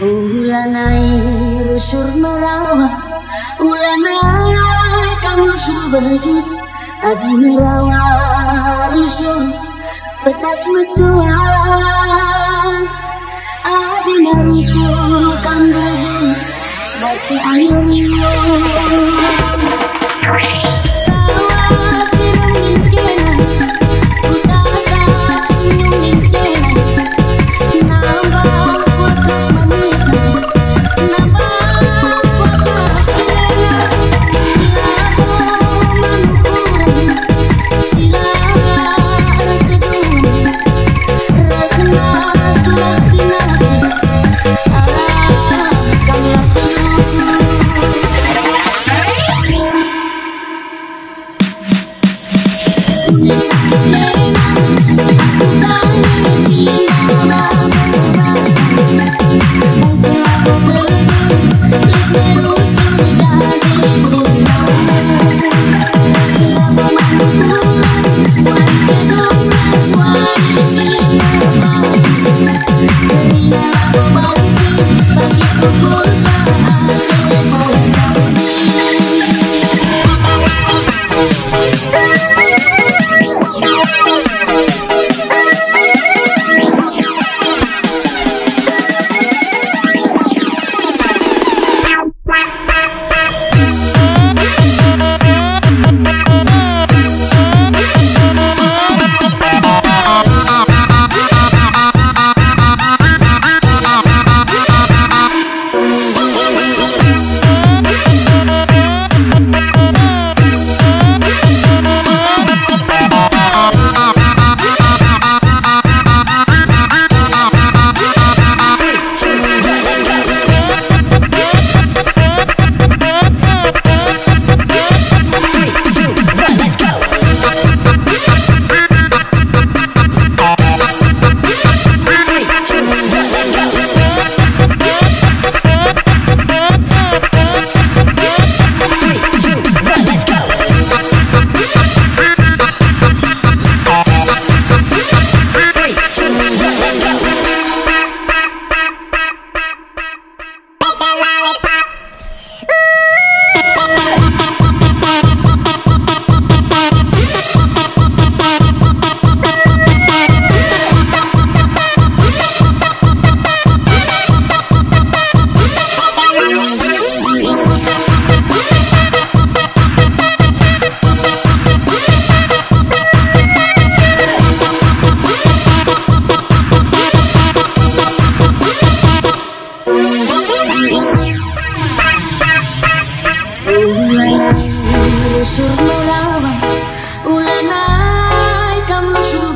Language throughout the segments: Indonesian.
Ulanai rusur merawat Ulanai kamu suruh berjut. Adi merawat rusur Petas metua. Adi merusur kamu berjut Baca ayo Rusur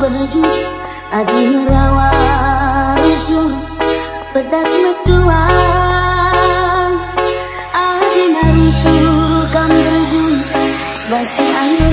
kamu suruh berju Adi merawat rusur Pedas metua Adi narusur kamu berju Baca ayo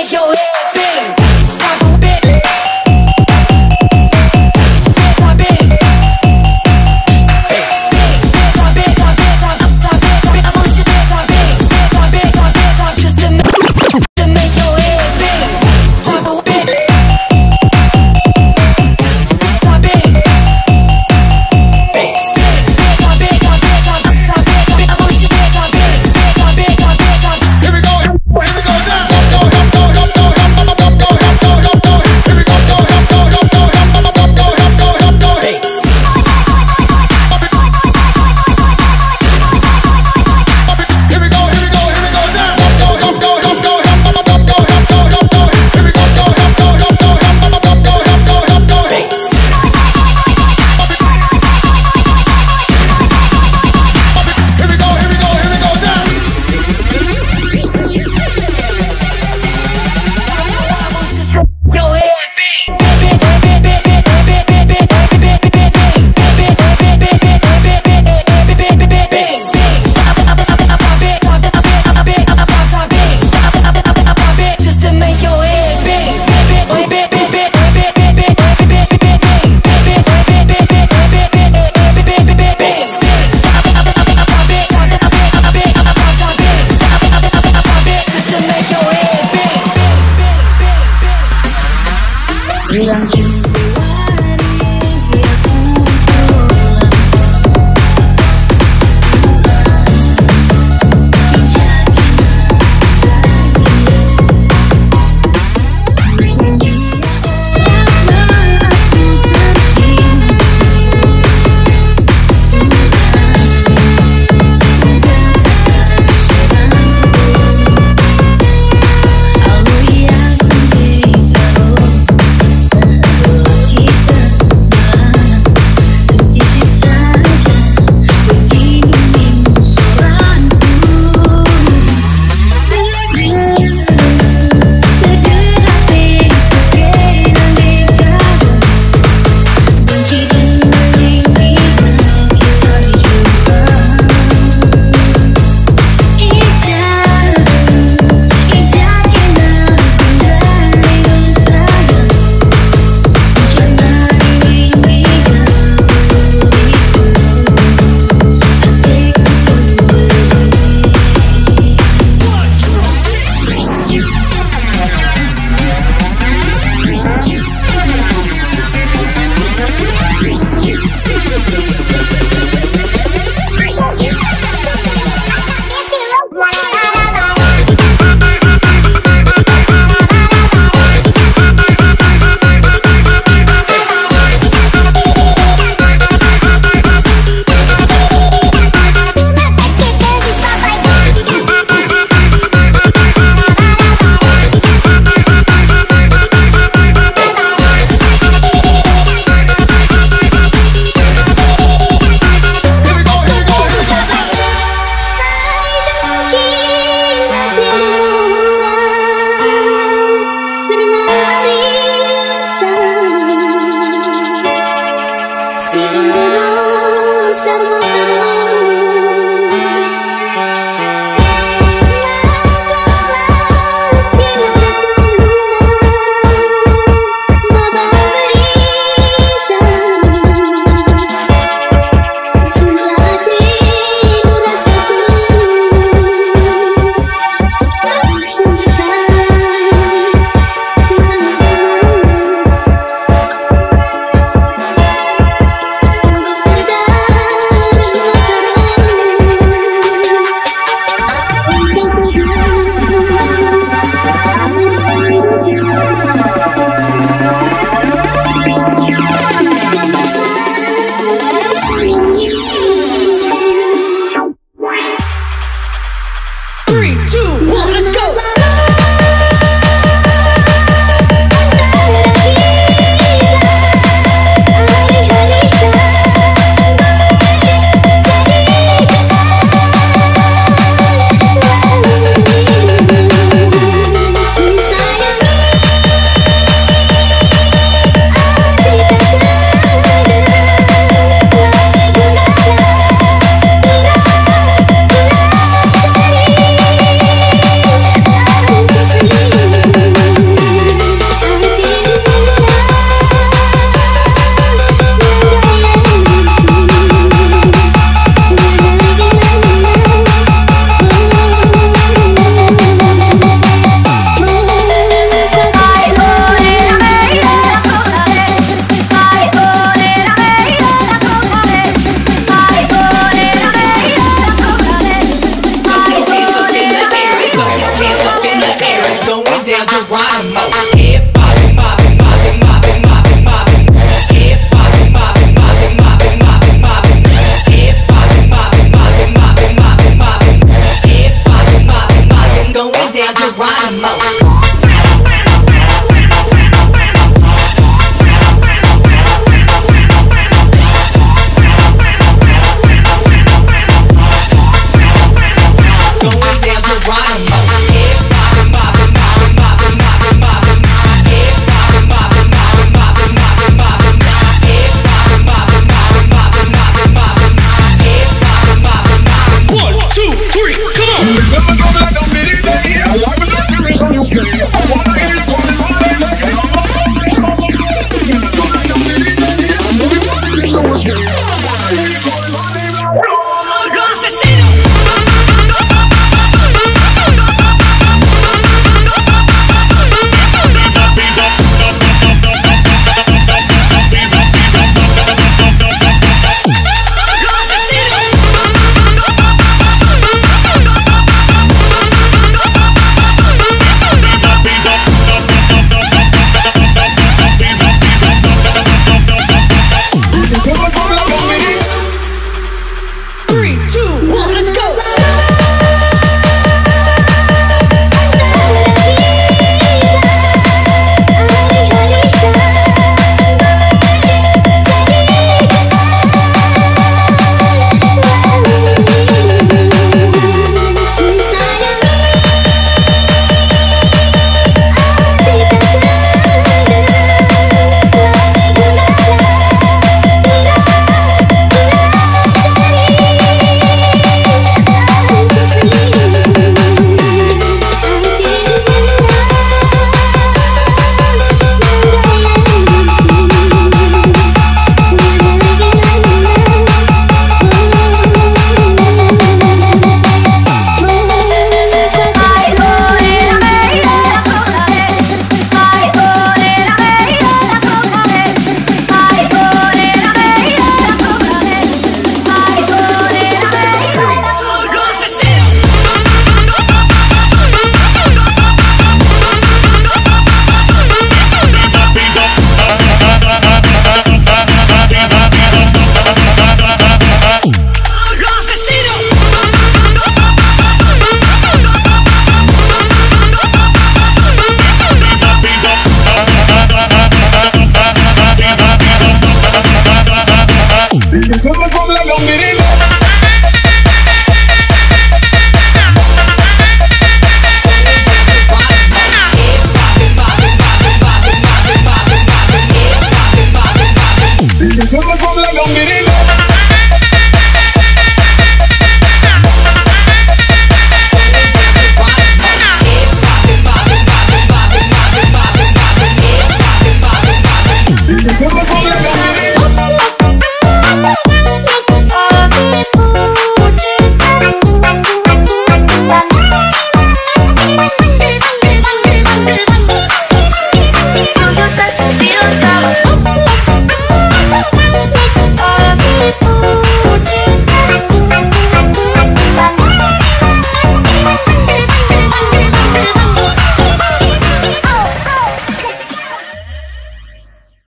make your head bang.